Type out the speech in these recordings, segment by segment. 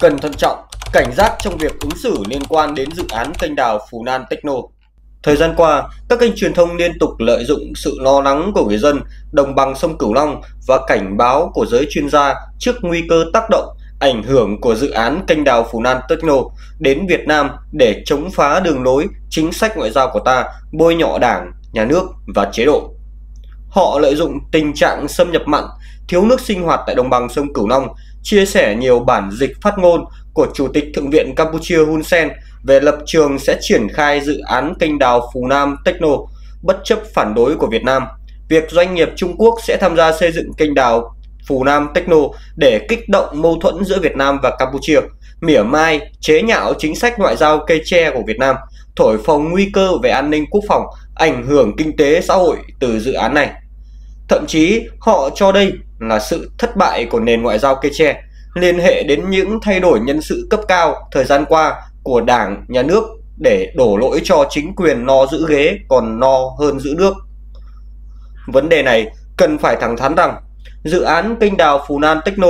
cần thận trọng, cảnh giác trong việc ứng xử liên quan đến dự án kênh đào Phú Nan Techno. Thời gian qua, các kênh truyền thông liên tục lợi dụng sự lo lắng của người dân đồng bằng sông Cửu Long và cảnh báo của giới chuyên gia trước nguy cơ tác động ảnh hưởng của dự án kênh đào Phú Nan Techno đến Việt Nam để chống phá đường lối chính sách ngoại giao của ta, bôi nhọ đảng, nhà nước và chế độ. Họ lợi dụng tình trạng xâm nhập mặn, thiếu nước sinh hoạt tại đồng bằng sông Cửu Long, chia sẻ nhiều bản dịch phát ngôn của Chủ tịch Thượng viện Campuchia Hun Sen về lập trường sẽ triển khai dự án kênh đào Phú Nam Techno bất chấp phản đối của Việt Nam. Việc doanh nghiệp Trung Quốc sẽ tham gia xây dựng kênh đào Phù Nam Techno để kích động mâu thuẫn giữa Việt Nam và Campuchia, mỉa mai, chế nhạo chính sách ngoại giao cây tre của Việt Nam, thổi phồng nguy cơ về an ninh quốc phòng, ảnh hưởng kinh tế xã hội từ dự án này. Thậm chí họ cho đây là sự thất bại của nền ngoại giao Keche tre, liên hệ đến những thay đổi nhân sự cấp cao thời gian qua của Đảng, Nhà nước để đổ lỗi cho chính quyền no giữ ghế còn no hơn giữ nước. Vấn đề này cần phải thẳng thắn rằng dự án kênh đào Phú Nan Techno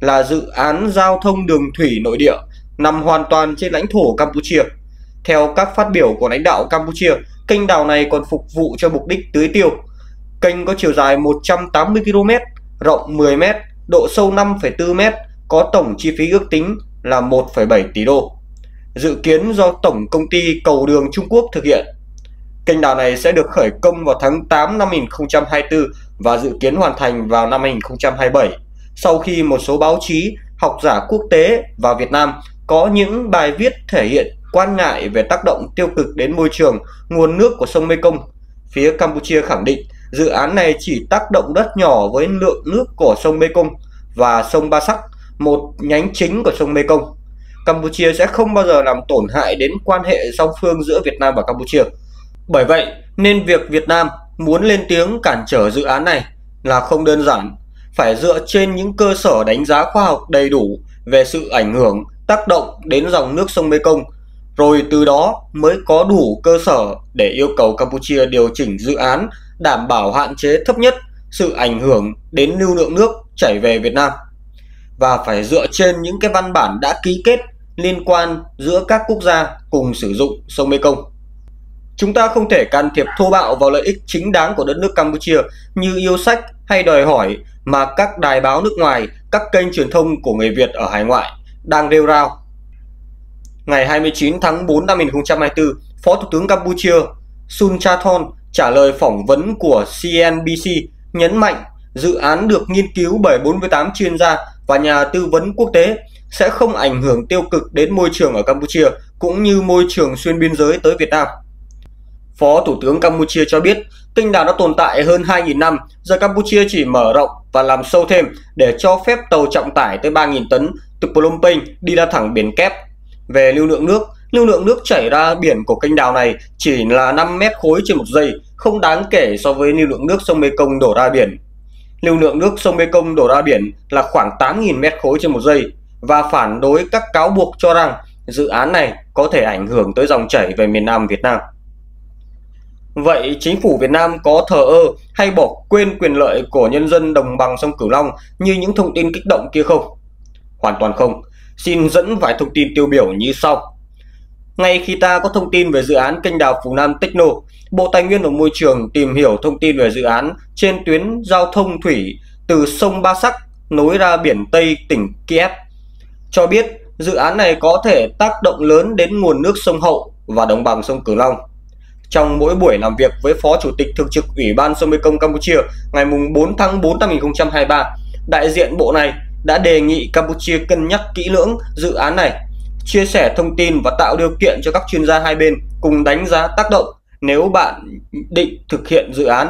là dự án giao thông đường thủy nội địa nằm hoàn toàn trên lãnh thổ Campuchia. Theo các phát biểu của lãnh đạo Campuchia, kênh đào này còn phục vụ cho mục đích tưới tiêu. Kênh có chiều dài 180 km, rộng 10 m, độ sâu 5,4 m, có tổng chi phí ước tính là 1,7 tỷ đô. Dự kiến do Tổng Công ty Cầu đường Trung Quốc thực hiện. Kênh đào này sẽ được khởi công vào tháng 8 năm 2024 và dự kiến hoàn thành vào năm 2027 sau khi một số báo chí, học giả quốc tế và Việt Nam có những bài viết thể hiện quan ngại về tác động tiêu cực đến môi trường, nguồn nước của sông Mekong. Phía Campuchia khẳng định dự án này chỉ tác động rất nhỏ với lượng nước của sông Mekong và sông Ba Sắc, một nhánh chính của sông Mekong. Campuchia sẽ không bao giờ làm tổn hại đến quan hệ song phương giữa Việt Nam và Campuchia. Bởi vậy, nên việc Việt Nam muốn lên tiếng cản trở dự án này là không đơn giản, phải dựa trên những cơ sở đánh giá khoa học đầy đủ về sự ảnh hưởng, tác động đến dòng nước sông Mekong, rồi từ đó mới có đủ cơ sở để yêu cầu Campuchia điều chỉnh dự án đảm bảo hạn chế thấp nhất sự ảnh hưởng đến lưu lượng nước chảy về Việt Nam và phải dựa trên những cái văn bản đã ký kết liên quan giữa các quốc gia cùng sử dụng sông Mekong. Chúng ta không thể can thiệp thô bạo vào lợi ích chính đáng của đất nước Campuchia như yêu sách hay đòi hỏi mà các đài báo nước ngoài, các kênh truyền thông của người Việt ở hải ngoại đang rêu rao. Ngày 29 tháng 4 năm 2024, Phó Thủ tướng Campuchia Sun Chathon trả lời phỏng vấn của CNBC nhấn mạnh dự án được nghiên cứu bởi 48 chuyên gia và nhà tư vấn quốc tế sẽ không ảnh hưởng tiêu cực đến môi trường ở Campuchia cũng như môi trường xuyên biên giới tới Việt Nam. Phó Thủ tướng Campuchia cho biết kênh đào đã tồn tại hơn 2.000 năm, giờ Campuchia chỉ mở rộng và làm sâu thêm để cho phép tàu trọng tải tới 3.000 tấn từ Phnom Penh đi ra thẳng biển kép. Về lưu lượng nước, lưu lượng nước chảy ra biển của kênh đào này chỉ là 5 mét khối trên một giây, không đáng kể so với lưu lượng nước sông Mekong đổ ra biển. Lưu lượng nước sông Mekong đổ ra biển là khoảng 8.000 mét khối trên một giây và phản đối các cáo buộc cho rằng dự án này có thể ảnh hưởng tới dòng chảy về miền Nam Việt Nam. Vậy chính phủ Việt Nam có thờ ơ hay bỏ quên quyền lợi của nhân dân đồng bằng sông Cửu Long như những thông tin kích động kia không? Hoàn toàn không. Xin dẫn vài thông tin tiêu biểu như sau. Ngay khi ta có thông tin về dự án kênh đào Phú Nam Techno, Bộ Tài nguyên và Môi trường tìm hiểu thông tin về dự án trên tuyến giao thông thủy từ sông Ba Sắc nối ra biển Tây tỉnh Kiev. Cho biết dự án này có thể tác động lớn đến nguồn nước sông Hậu và đồng bằng sông Cửu Long. Trong mỗi buổi làm việc với Phó Chủ tịch Thường trực Ủy ban sông Mekong Campuchia ngày 4 tháng 4 năm 2023, đại diện bộ này đã đề nghị Campuchia cân nhắc kỹ lưỡng dự án này, chia sẻ thông tin và tạo điều kiện cho các chuyên gia hai bên cùng đánh giá tác động nếu bạn định thực hiện dự án.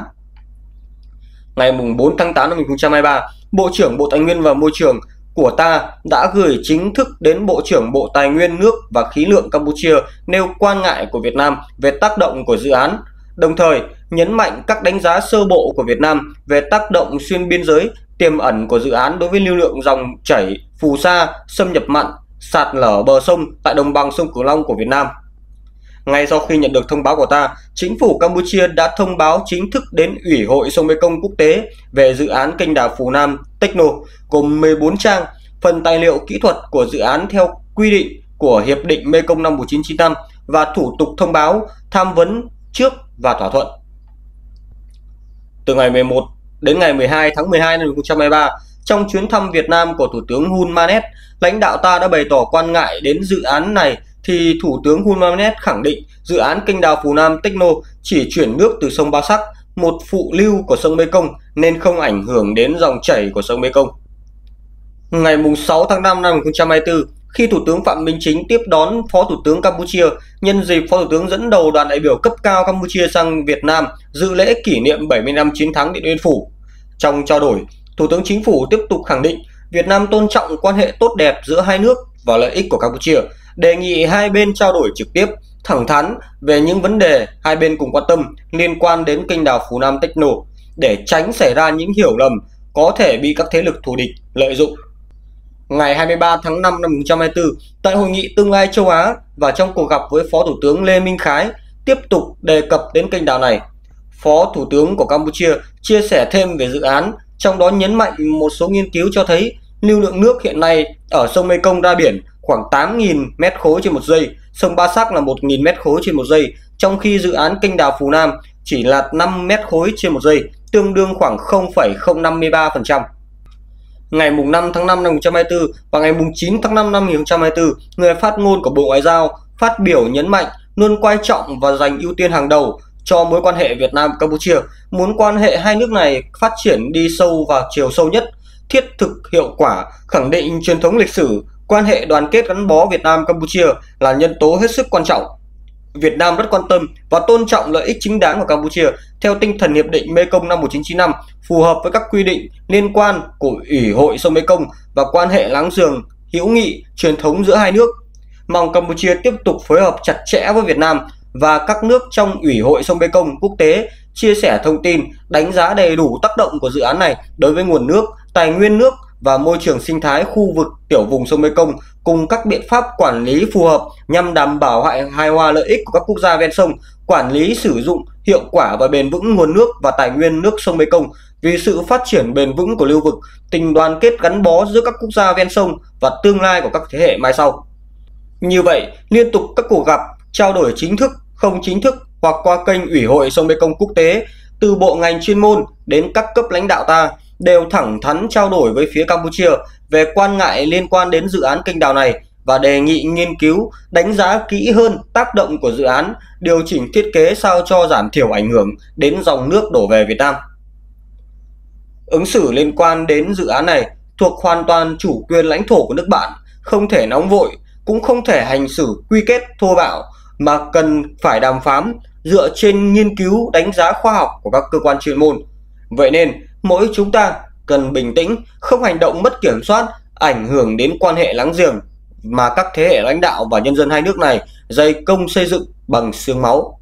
Ngày 4 tháng 8 năm 2023, Bộ trưởng Bộ Tài nguyên và Môi trường của ta đã gửi chính thức đến Bộ trưởng Bộ Tài nguyên nước và Khí lượng Campuchia nêu quan ngại của Việt Nam về tác động của dự án, đồng thời nhấn mạnh các đánh giá sơ bộ của Việt Nam về tác động xuyên biên giới tiềm ẩn của dự án đối với lưu lượng dòng chảy, phù sa, xâm nhập mặn, sạt lở bờ sông tại đồng bằng sông Cửu Long của Việt Nam. Ngay sau khi nhận được thông báo của ta, chính phủ Campuchia đã thông báo chính thức đến Ủy hội sông Mekong quốc tế về dự án kênh đào Phú Nam Techno gồm 14 trang phần tài liệu kỹ thuật của dự án theo quy định của Hiệp định Mekong năm 1995 và thủ tục thông báo tham vấn trước và thỏa thuận. Từ ngày 11 đến ngày 12 tháng 12 năm 2023, trong chuyến thăm Việt Nam của Thủ tướng Hun Manet, lãnh đạo ta đã bày tỏ quan ngại đến dự án này thì Thủ tướng Hun Manet khẳng định dự án kênh đào Phú Nam Techno chỉ chuyển nước từ sông Ba Sắc, một phụ lưu của sông Mekong nên không ảnh hưởng đến dòng chảy của sông Mekong. Ngày 6 tháng 5 năm 2024, khi Thủ tướng Phạm Minh Chính tiếp đón Phó Thủ tướng Campuchia, nhân dịp Phó Thủ tướng dẫn đầu đoàn đại biểu cấp cao Campuchia sang Việt Nam dự lễ kỷ niệm 70 năm chiến thắng Điện Biên Phủ. Trong trao đổi, Thủ tướng Chính phủ tiếp tục khẳng định Việt Nam tôn trọng quan hệ tốt đẹp giữa hai nước và lợi ích của Campuchia, đề nghị hai bên trao đổi trực tiếp, thẳng thắn về những vấn đề hai bên cùng quan tâm liên quan đến kênh đào Phú Nam Techno để tránh xảy ra những hiểu lầm có thể bị các thế lực thù địch lợi dụng ngày 23 tháng 5 năm 2024 tại hội nghị tương lai châu Á và trong cuộc gặp với Phó Thủ tướng Lê Minh Khái tiếp tục đề cập đến kênh đào này. Phó Thủ tướng của Campuchia chia sẻ thêm về dự án, trong đó nhấn mạnh một số nghiên cứu cho thấy lưu lượng nước hiện nay ở sông Mekong ra biển khoảng 8.000 mét khối trên một giây, sông Ba Sắc là 1.000 mét khối trên một giây, trong khi dự án kênh đào Phú Nam chỉ là 5 mét khối trên một giây, tương đương khoảng 0,053%. Ngày 5 tháng 5 năm 2024 và ngày 9 tháng 5 năm 2024, người phát ngôn của Bộ Ngoại giao phát biểu nhấn mạnh luôn quan trọng và dành ưu tiên hàng đầu cho mối quan hệ Việt Nam Campuchia, muốn quan hệ hai nước này phát triển đi sâu vào chiều sâu nhất, thiết thực hiệu quả, khẳng định truyền thống lịch sử, quan hệ đoàn kết gắn bó Việt Nam Campuchia là nhân tố hết sức quan trọng Việt Nam rất quan tâm và tôn trọng lợi ích chính đáng của Campuchia theo tinh thần Hiệp định Mekong năm 1995, phù hợp với các quy định liên quan của Ủy hội sông Mekong và quan hệ láng giềng, hữu nghị, truyền thống giữa hai nước. Mong Campuchia tiếp tục phối hợp chặt chẽ với Việt Nam và các nước trong Ủy hội sông Mekong quốc tế chia sẻ thông tin, đánh giá đầy đủ tác động của dự án này đối với nguồn nước, tài nguyên nước và môi trường sinh thái khu vực tiểu vùng sông Mekong cùng các biện pháp quản lý phù hợp nhằm đảm bảo hài hòa lợi ích của các quốc gia ven sông, quản lý sử dụng hiệu quả và bền vững nguồn nước và tài nguyên nước sông Mekong vì sự phát triển bền vững của lưu vực, tình đoàn kết gắn bó giữa các quốc gia ven sông và tương lai của các thế hệ mai sau. Như vậy, liên tục các cuộc gặp, trao đổi chính thức, không chính thức hoặc qua kênh Ủy hội sông Mekong quốc tế từ bộ ngành chuyên môn đến các cấp lãnh đạo ta đều thẳng thắn trao đổi với phía Campuchia về quan ngại liên quan đến dự án kênh đào này và đề nghị nghiên cứu, đánh giá kỹ hơn tác động của dự án, điều chỉnh thiết kế sao cho giảm thiểu ảnh hưởng đến dòng nước đổ về Việt Nam. Ứng xử liên quan đến dự án này thuộc hoàn toàn chủ quyền lãnh thổ của nước bạn, không thể nóng vội, cũng không thể hành xử quy kết thô bạo mà cần phải đàm phán dựa trên nghiên cứu đánh giá khoa học của các cơ quan chuyên môn. Vậy nên, mỗi chúng ta cần bình tĩnh, không hành động mất kiểm soát, ảnh hưởng đến quan hệ láng giềng mà các thế hệ lãnh đạo và nhân dân hai nước này dày công xây dựng bằng xương máu.